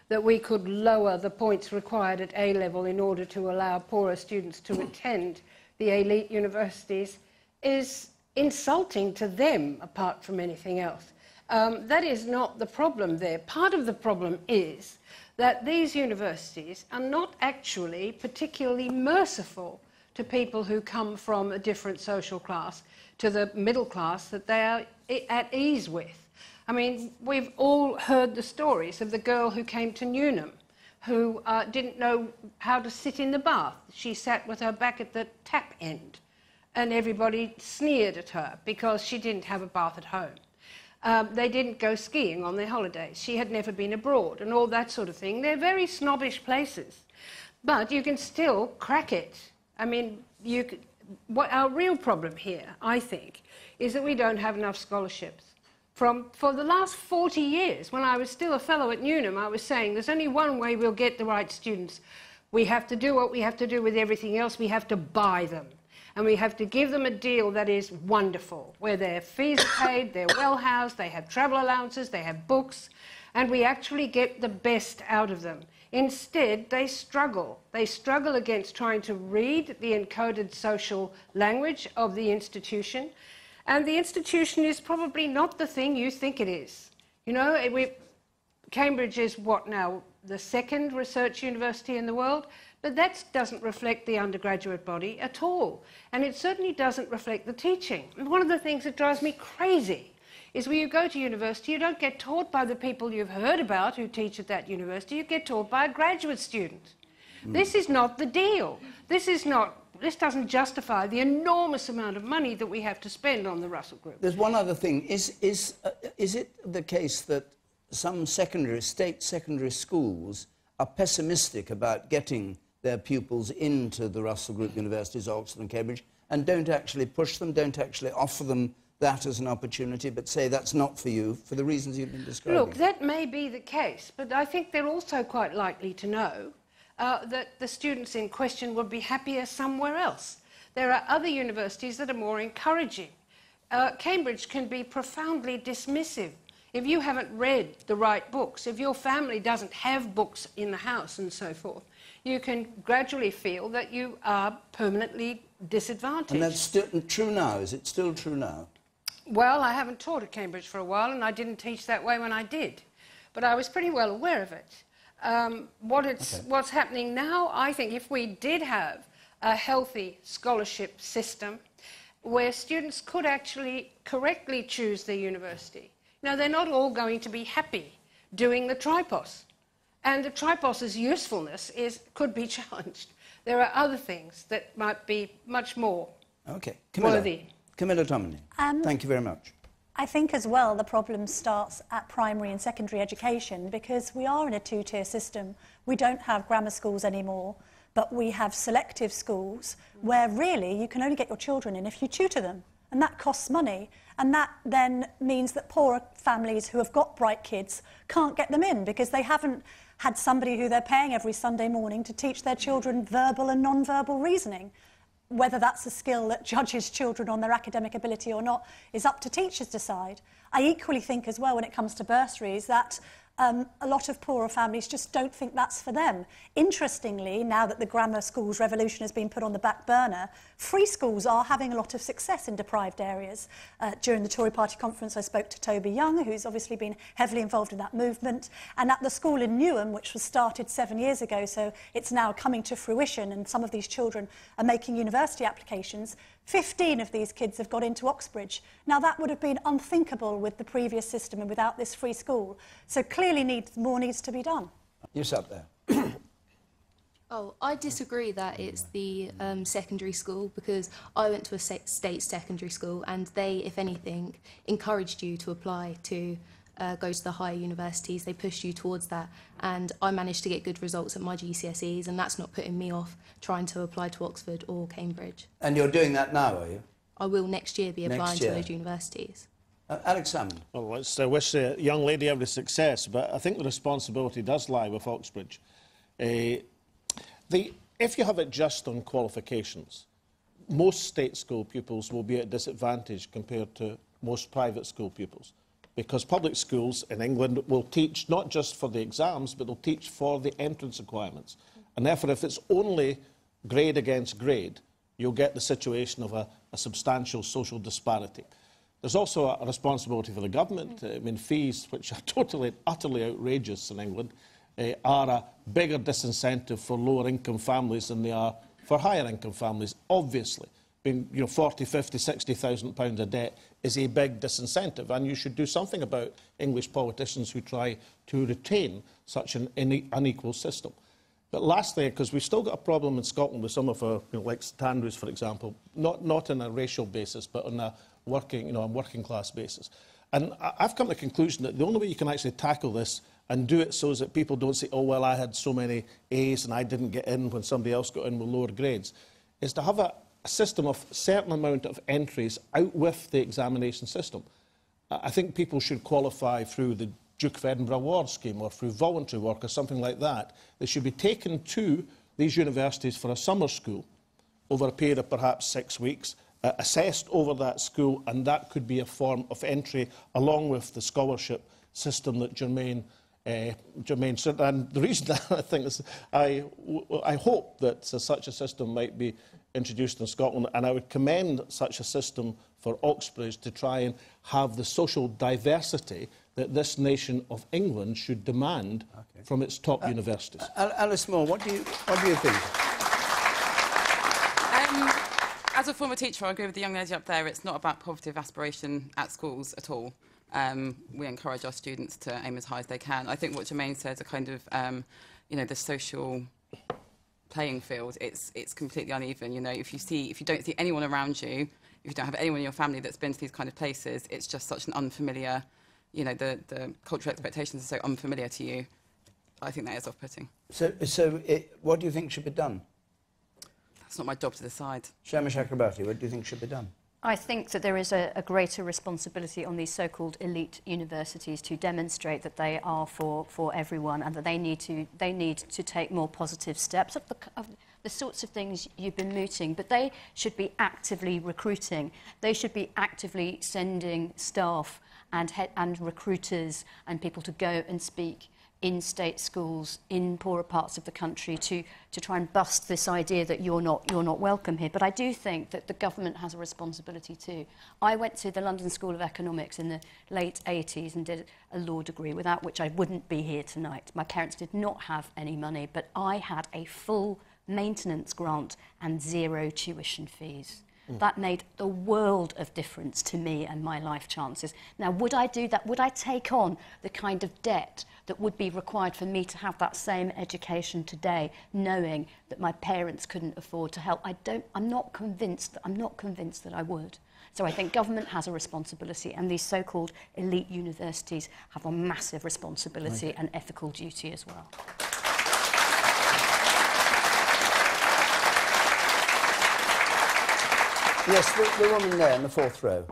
that we could lower the points required at A level in order to allow poorer students to attend the elite universities is insulting to them apart from anything else. Um, that is not the problem there. Part of the problem is that these universities are not actually particularly merciful to people who come from a different social class to the middle class that they are at ease with. I mean, we've all heard the stories of the girl who came to Newnham who uh, didn't know how to sit in the bath. She sat with her back at the tap end, and everybody sneered at her because she didn't have a bath at home. Um, they didn't go skiing on their holidays. She had never been abroad, and all that sort of thing. They're very snobbish places, but you can still crack it. I mean, you c what our real problem here, I think, is that we don't have enough scholarships. From, for the last 40 years, when I was still a fellow at Newnham, I was saying there's only one way we'll get the right students. We have to do what we have to do with everything else. We have to buy them. And we have to give them a deal that is wonderful, where their fees are paid, they're well housed, they have travel allowances, they have books, and we actually get the best out of them. Instead, they struggle. They struggle against trying to read the encoded social language of the institution. And the institution is probably not the thing you think it is. You know, we, Cambridge is what now? The second research university in the world? But that doesn't reflect the undergraduate body at all. And it certainly doesn't reflect the teaching. And one of the things that drives me crazy is when you go to university, you don't get taught by the people you've heard about who teach at that university, you get taught by a graduate student. This is not the deal. This is not. This doesn't justify the enormous amount of money that we have to spend on the Russell Group. There's one other thing. Is, is, uh, is it the case that some secondary, state secondary schools are pessimistic about getting their pupils into the Russell Group universities, Oxford and Cambridge, and don't actually push them, don't actually offer them that as an opportunity, but say that's not for you for the reasons you've been describing? Look, that may be the case, but I think they're also quite likely to know uh, that the students in question would be happier somewhere else. There are other universities that are more encouraging. Uh, Cambridge can be profoundly dismissive. If you haven't read the right books, if your family doesn't have books in the house and so forth, you can gradually feel that you are permanently disadvantaged. and that's still true now. Is it still true now? Well, I haven't taught at Cambridge for a while, and I didn't teach that way when I did. But I was pretty well aware of it. Um, what it's, What's happening now, I think, if we did have a healthy scholarship system where students could actually correctly choose their university. Now, they're not all going to be happy doing the tripos. And the tripos's usefulness is, could be [LAUGHS] challenged. There are other things that might be much more Okay. Camilla, worthy. Camilla Tominey, Um, thank you very much. I think as well the problem starts at primary and secondary education because we are in a two-tier system. We don't have grammar schools anymore, but we have selective schools where really you can only get your children in if you tutor them. And that costs money. And that then means that poorer families who have got bright kids can't get them in because they haven't had somebody who they're paying every Sunday morning to teach their children verbal and non-verbal reasoning. Whether that's a skill that [LAUGHS] judges children on their academic ability or not is up to teachers decide. I equally think as well when it comes to bursaries that um, a lot of poorer families just don't think that's for them. Interestingly, now that the grammar schools revolution has been put on the back burner, free schools are having a lot of success in deprived areas. Uh, during the Tory party conference, I spoke to Toby Young, who's obviously been heavily involved in that movement. And at the school in Newham, which was started seven years ago, so it's now coming to fruition, and some of these children are making university applications, 15 of these kids have got into Oxbridge. Now, that would have been unthinkable with the previous system and without this free school. So clearly needs, more needs to be done. You sat there. [COUGHS] Oh, I disagree that it's the um, secondary school because I went to a state secondary school and they, if anything, encouraged you to apply to uh, go to the higher universities. They pushed you towards that. And I managed to get good results at my GCSEs, and that's not putting me off trying to apply to Oxford or Cambridge. And you're doing that now, are you? I will next year be Next applying year. to those universities. Uh, Alex Salmond. Well, let's uh, wish the young lady every success, but I think the responsibility does lie with Oxbridge. Uh, the, if you have it just on qualifications, most state school pupils will be at disadvantage compared to most private school pupils. Because public schools in England will teach not just for the exams, but they'll teach for the entrance requirements. And therefore, if it's only grade against grade, you'll get the situation of a, a substantial social disparity. There's also a, responsibility for the government. I mean, fees, which are [LAUGHS] totally and utterly outrageous in England, uh, are a bigger disincentive for lower income families than they are for higher income families, obviously. Being, you know, 40, 50, 60,000 pounds a debt is a big disincentive, and you should do something about English politicians who try to retain such an unequal system. But lastly, because we've still got a problem in Scotland with some of our, you know, like St Andrews, for example, not, not on a racial basis, but on a working, you know, a working class basis. And I've come to the conclusion that the only way you can actually tackle this and do it so that people don't say, oh, well, I had so many A's and I didn't get in when somebody else got in with lower grades, is to have a, a system of certain amount of entries out with the examination system. I think people should qualify through the Duke of Edinburgh Award scheme or through voluntary work or something like that. They should be taken to these universities for a summer school over a period of perhaps six weeks, uh, assessed over that school, and that could be a form of entry along with the scholarship system that Germaine uh, Germaine said. And the reason that [LAUGHS] I think is, I hope that uh, such a system might be introduced in Scotland, and I would commend such a system for Oxbridge to try and have the social diversity that this nation of England should demand from its top universities. Al- Alice Moore, what do you, what do you think? Um, as a former teacher, I agree with the young lady up there. It's not about poverty of aspiration at schools at all. Um, we encourage our students to aim as high as they can. I think what Germaine said, a kind of, um, you know, the social playing field, it's it's completely uneven. You know, if you see, if you don't see anyone around you, if you don't have anyone in your family that's been to these kind of places, it's just such an unfamiliar. You know, the the cultural expectations are so unfamiliar to you. I think that is off-putting. So, so it, what do you think should be done? That's not my job to decide. Shami Chakrabarti, what do you think should be done? I think that there is a, a greater responsibility on these so-called elite universities to demonstrate that they are for, for everyone and that they need to, they need to take more positive steps of the, of the sorts of things you've been mooting, but they should be actively recruiting. They should be actively sending staff and, and recruiters and people to go and speak in state schools in poorer parts of the country to, to try and bust this idea that you're not, you're not welcome here. But I do think that the government has a responsibility too. I went to the London School of Economics in the late 80s and did a law degree, without which I wouldn't be here tonight. My parents did not have any money, but I had a full maintenance grant and zero tuition fees. Mm. That made the world of difference to me and my life chances. Now, would I do that? Would I take on the kind of debt that would be required for me to have that same education today, knowing that my parents couldn't afford to help? I don't, I'm not convinced, that, I'm not convinced that I would. So I think government has a responsibility and these so-called elite universities have a massive responsibility right. and ethical duty as well. Yes, the, the woman there in the fourth row.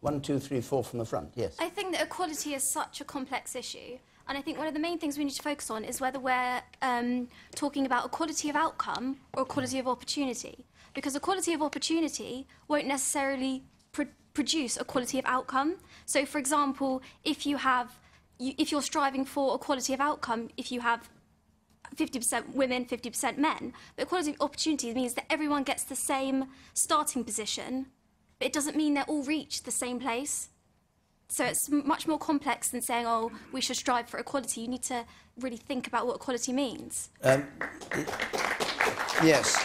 One, two, three, four from the front. Yes. I think that equality is such a complex issue. And I think one of the main things we need to focus on is whether we're um, talking about equality of outcome or equality of opportunity. Because equality of opportunity won't necessarily pr- produce equality of outcome. So, for example, if you have, you, if you're striving for equality of outcome, if you have 50% women, 50% men. But equality of opportunity means that everyone gets the same starting position, but it doesn't mean they all reach the same place. So it's much more complex than saying, oh, we should strive for equality. You need to really think about what equality means. Um, yes,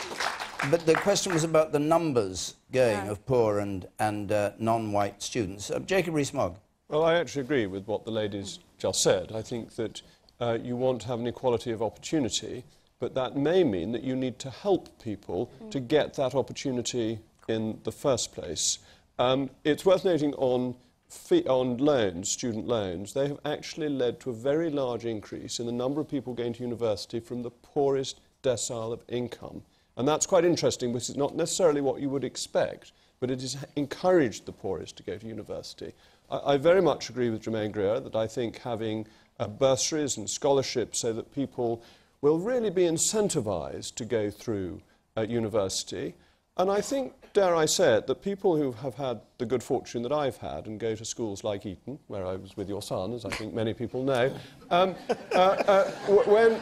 but the question was about the numbers going of poor and, and uh, non-white students. Uh, Jacob Rees-Mogg. Well, I actually agree with what the ladies just said. I think that uh, you want to have an equality of opportunity, but that may mean that you need to help people to get that opportunity in the first place. Um, it's worth noting on, fee- on loans, student loans, they have actually led to a very large increase in the number of people going to university from the poorest decile of income. And that's quite interesting because it's not necessarily what you would expect, but it has encouraged the poorest to go to university. I, I very much agree with Germaine Greer that I think having uh, bursaries and scholarships so that people will really be incentivized to go through uh, university. And I think, dare I say it, that people who have had the good fortune that I've had and go to schools like Eton, where I was with your son, as I think many people know, um, uh, uh, when,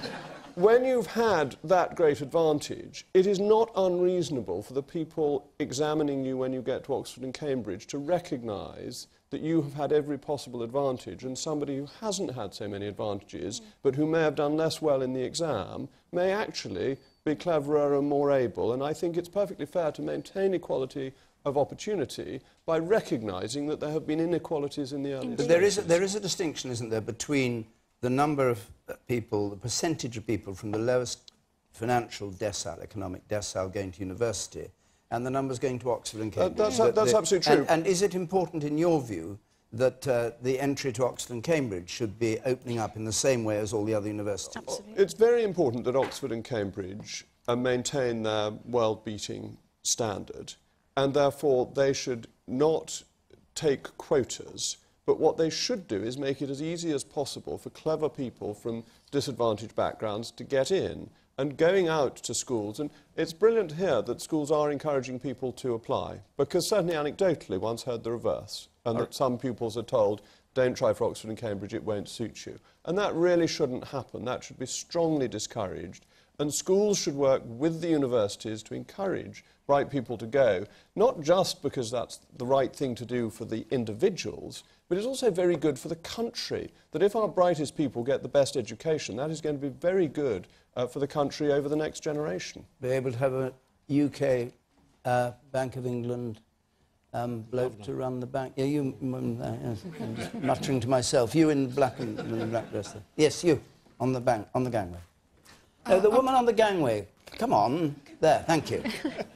when you've had that great advantage, it is not unreasonable for the people examining you when you get to Oxford and Cambridge to recognise that you have had every possible advantage, and somebody who hasn't had so many advantages, but who may have done less well in the exam, may actually be cleverer and more able. And I think it's perfectly fair to maintain equality of opportunity by recognising that there have been inequalities in the early But there is, a, there is a distinction, isn't there, between the number of uh, people, the percentage of people from the lowest financial decile, economic decile going to university, and the numbers going to Oxford and Uh, Cambridge. that's- That that's the- absolutely true. And, and is it important, in your view, that uh, the entry to Oxford and Cambridge should be opening up in the same way as all the other universities? Absolutely. It's very important that Oxford and Cambridge uh, maintain their world-beating standard, and therefore they should not take quotas, but what they should do is make it as easy as possible for clever people from disadvantaged backgrounds to get in and going out to schools. And it's brilliant here that schools are encouraging people to apply, because certainly anecdotally, once heard the reverse, and that some pupils are told, don't try for Oxford and Cambridge, it won't suit you. And that really shouldn't happen. That should be strongly discouraged. And schools should work with the universities to encourage bright people to go, not just because that's the right thing to do for the individuals, but it's also very good for the country. That if our brightest people get the best education, that is going to be very good uh, for the country over the next generation. Be able to have a UK uh, Bank of England um, bloke to run the bank. Yeah, you. mm, uh, yes. I'm just muttering to myself. You in black and in the black dress. There. Yes, you on the bank on the gangway. No, the woman on the gangway. Come on, there. Thank you.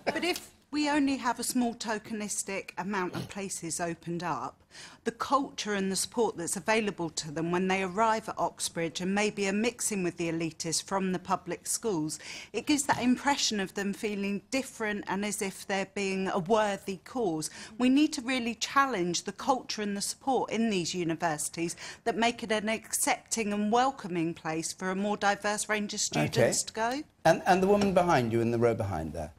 But if we only have a small tokenistic amount of places opened up, the culture and the support that's available to them when they arrive at Oxbridge and maybe are mixing with the elitists from the public schools, it gives that impression of them feeling different and as if they're being a worthy cause. We need to really challenge the culture and the support in these universities that make it an accepting and welcoming place for a more diverse range of students to go. And, and the woman behind you in the row behind there.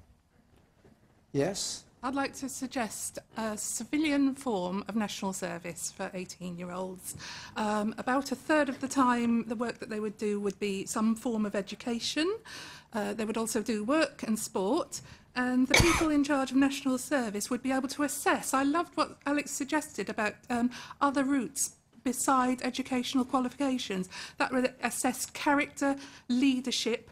Yes? I'd like to suggest a civilian form of national service for 18 year olds. Um, about a third of the time, the work that they would do would be some form of education. Uh, they would also do work and sport. And the people in charge of national service would be able to assess. I loved what Alex suggested about um, other routes beside educational qualifications that would assess character, leadership,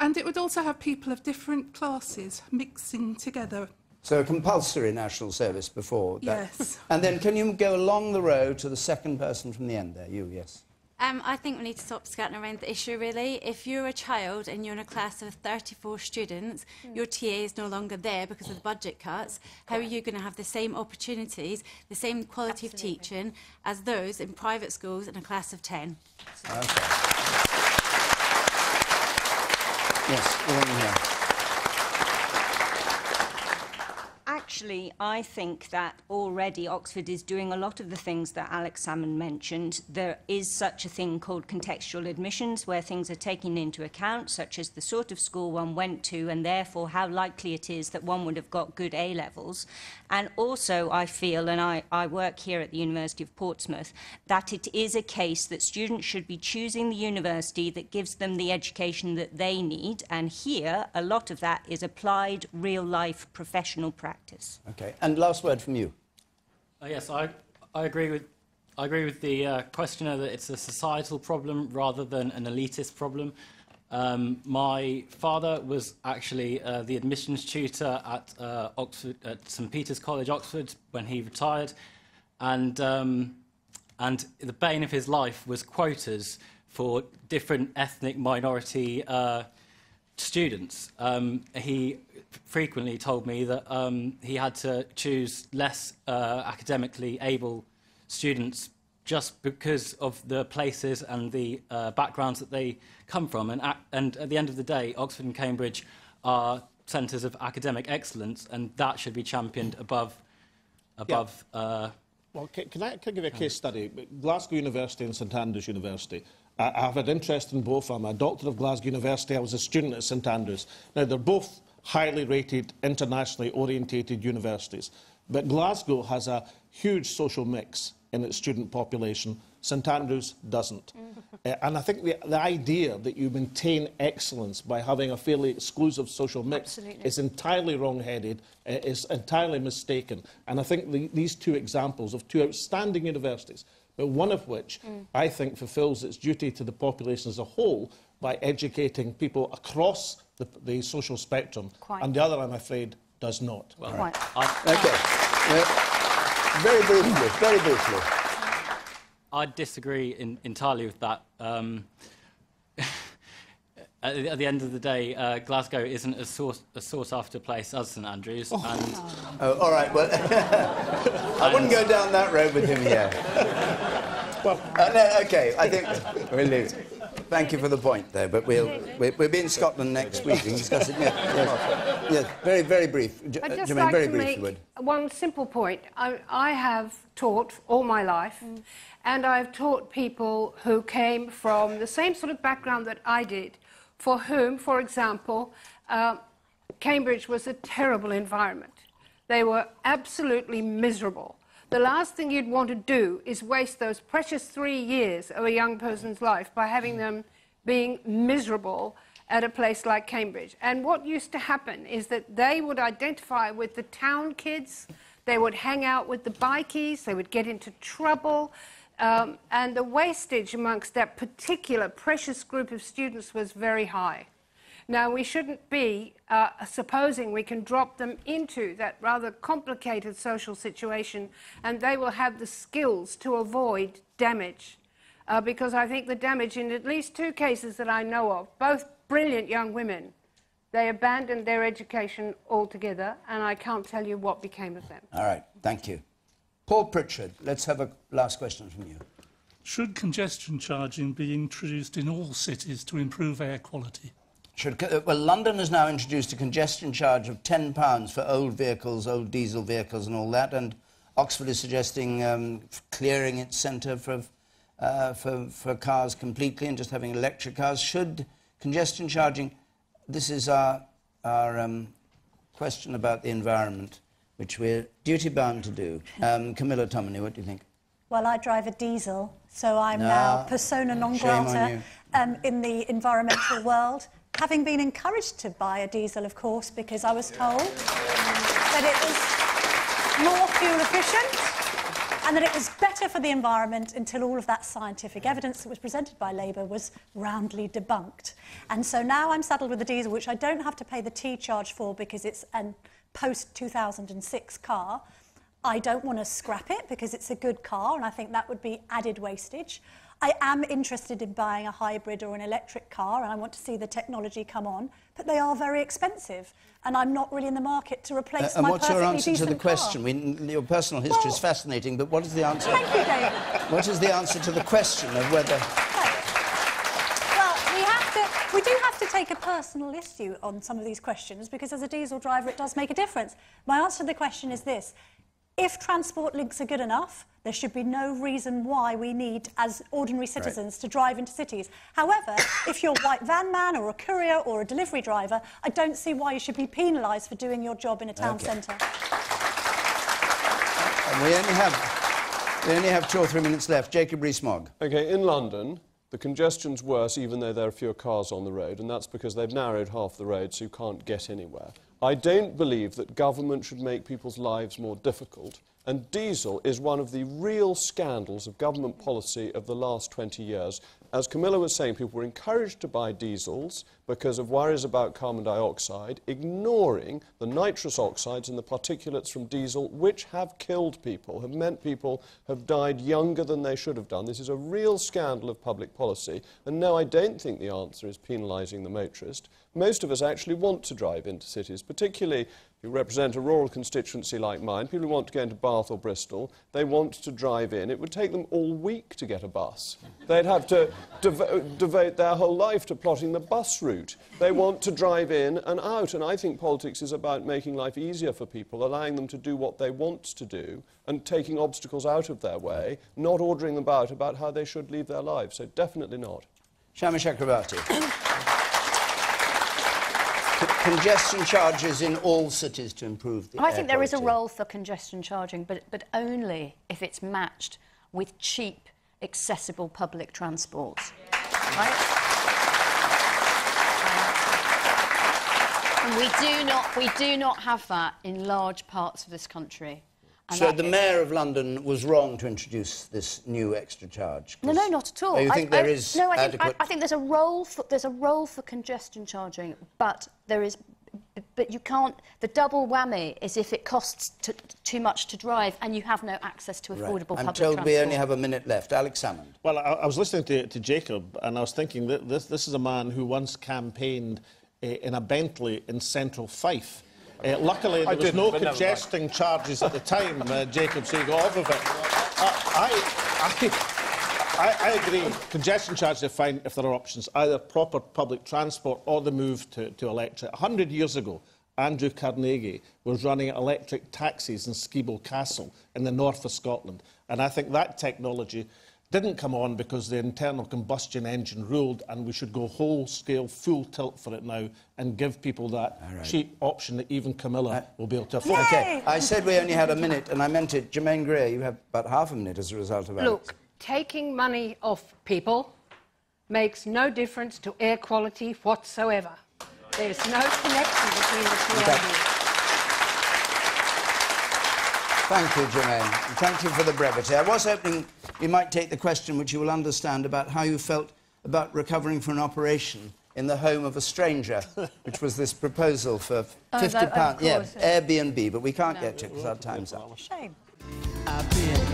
and it would also have people of different classes mixing together. So compulsory national service before that. Yes. [LAUGHS] And then can you go along the row to the second person from the end there? You, yes. Um, I think we need to stop skirting around the issue, really. If you're a child and you're in a class of 34 students, your TA is no longer there because of the budget cuts, how are you going to have the same opportunities, the same quality of teaching as those in private schools in a class of 10? Yes, Elaine here. Actually, I think that already Oxford is doing a lot of the things that Alex Salmond mentioned. There is such a thing called contextual admissions, where things are taken into account, such as the sort of school one went to, and therefore how likely it is that one would have got good A levels. And also, I feel, and I, I work here at the University of Portsmouth, that it is a case that students should be choosing the university that gives them the education that they need. And here, a lot of that is applied, real life professional practice. Okay, and last word from you. Uh, yes, I, I agree with I agree with the uh, questioner that it's a societal problem rather than an elitist problem. Um, my father was actually uh, the admissions tutor at uh, Oxford, at St Peter's College, Oxford, when he retired, and um, and the bane of his life was quotas for different ethnic minority uh, students. Um, he frequently told me that um, he had to choose less uh, academically able students just because of the places and the uh, backgrounds that they come from. And, ac- and at the end of the day, Oxford and Cambridge are centres of academic excellence, and that should be championed above. above uh, Well, can, can, I, can I give you a case study? Glasgow University and St Andrews University. I, I've had interest in both. I'm a doctor of Glasgow University. I was a student at St Andrews. Now, they're both highly rated, internationally orientated universities. But Glasgow has a huge social mix in its student population. St Andrews doesn't. Uh, and I think the, the idea that you maintain excellence by having a fairly exclusive social mix Absolutely. is entirely wrong-headed, uh, is entirely mistaken. And I think the, these two examples of two outstanding universities, but one of which Mm. I think fulfills its duty to the population as a whole by educating people across the, the social spectrum, Quite. and the other, I'm afraid, does not. Quite. Okay. Uh, very briefly, very briefly. I disagree in, entirely with that. Um, [LAUGHS] at, the, at the end of the day, uh, Glasgow isn't as sought, a sought after place as St Andrews. And, [LAUGHS] Oh, all right. Well, [LAUGHS] I wouldn't go down that road with him here. well, uh, no, okay. I think we'll leave. it. Thank you for the point there, but we'll we'll, we'll be in Scotland next week. We can discuss it. Yeah, yes, yes. Very, very brief. J- I'd just Germaine, like very to briefly. make would. one simple point. I, I have taught all my life, and I've taught people who came from the same sort of background that I did, for whom, for example, uh, Cambridge was a terrible environment. They were absolutely miserable. The last thing you'd want to do is waste those precious three years of a young person's life by having them being miserable at a place like Cambridge. And what used to happen is that they would identify with the town kids, they would hang out with the bikies, they would get into trouble. Um, and the wastage amongst that particular precious group of students was very high. Now, we shouldn't be uh, supposing we can drop them into that rather complicated social situation and they will have the skills to avoid damage. Uh, because I think the damage in at least two cases that I know of, both brilliant young women, they abandoned their education altogether, and I can't tell you what became of them. All right. Thank you. Paul Pritchard. Let's have a last question from you. Should congestion charging be introduced in all cities to improve air quality? Should, uh, well, London has now introduced a congestion charge of £10 for old vehicles, old diesel vehicles, and all that. And Oxford is suggesting um, clearing its centre for, uh, for, for cars completely and just having electric cars. Should congestion charging, this is our, our um, question about the environment, which we're duty bound to do. Um, Camilla Tominey, what do you think? Well, I drive a diesel, so I'm No. now persona non grata um, in the environmental world. Having been encouraged to buy a diesel, of course, because I was told that it was more fuel efficient and that it was better for the environment until all of that scientific evidence that was presented by Labour was roundly debunked. And so now I'm saddled with a diesel, which I don't have to pay the T charge for because it's a post 2006 car. I don't want to scrap it because it's a good car and I think that would be added wastage. I am interested in buying a hybrid or an electric car and I want to see the technology come on, but they are very expensive and I'm not really in the market to replace Uh, and my what's your answer to the question? We, your personal history is fascinating, but what is the answer? Thank you, David. What is the answer to the question of whether... Well, we have to, we do have to take a personal issue on some of these questions because as a diesel driver it does make a difference. My answer to the question is this. If transport links are good enough, there should be no reason why we need, as ordinary citizens, to drive into cities. However, [COUGHS] if you're a white van man or a courier or a delivery driver, I don't see why you should be penalised for doing your job in a town Okay. centre. And we only have, we only have two or three minutes left. Jacob Rees-Mogg. Okay, in London, the congestion's worse even though there are fewer cars on the road, and that's because they've narrowed half the road so you can't get anywhere. I don't believe that government should make people's lives more difficult, and diesel is one of the real scandals of government policy of the last 20 years. As Camilla was saying, people were encouraged to buy diesels because of worries about carbon dioxide, ignoring the nitrous oxides and the particulates from diesel, which have killed people, have meant people have died younger than they should have done. This is a real scandal of public policy. And no, I don't think the answer is penalising the motorist. Most of us actually want to drive into cities, particularly if you represent a rural constituency like mine. People who want to go into Bath or Bristol, they want to drive in. It would take them all week to get a bus. They'd have to devo- devote their whole life to plotting the bus route. They want to drive in and out. And I think politics is about making life easier for people, allowing them to do what they want to do, and taking obstacles out of their way, not ordering them about about how they should live their lives. So definitely not. Shami Chakrabarti. Congestion charges in all cities to improve the I think there is a role for congestion charging, but, but only if it's matched with cheap, accessible public transport. Right? And we do not, we do not have that in large parts of this country. And So the is- Mayor of London was wrong to introduce this new extra charge? No, no, not at all. Oh, you I- think there I- is no, I think, I, I think there's a role for there's a role for congestion charging, but there is, but you can't. The double whammy is if it costs t- too much to drive and you have no access to Right. affordable I'm public told transport. we only have a minute left. Alex Salmond. Well, I, I was listening to, to Jacob and I was thinking that this, this is a man who once campaigned uh, in a Bentley in central Fife. Uh, luckily, there I was no but never mind. congesting charges at the time, uh, Jacob, so you got off of it. Uh, I, I, I, I agree. Congestion charges are fine if there are options, either proper public transport or the move to, to electric. A hundred years ago, Andrew Carnegie was running electric taxis in Skibo Castle in the north of Scotland. And I think that technology didn't come on because the internal combustion engine ruled, and we should go whole scale, full tilt for it now and give people that right. cheap option that even Camilla uh, will be able to afford. Okay, I said we only had a minute, and I meant it. Germaine Greer, you have about half a minute as a result of that. Look, taking money off people makes no difference to air quality whatsoever. There's no connection between the two Okay. ideas. Thank you, Germaine. Thank you for the brevity. I was hoping you might take the question, which you will understand, about how you felt about recovering from an operation in the home of a stranger, which was this proposal for Oh, £50. that- of yeah, course, yeah. Airbnb, but we can't get to it because our time's up. Shame. I've been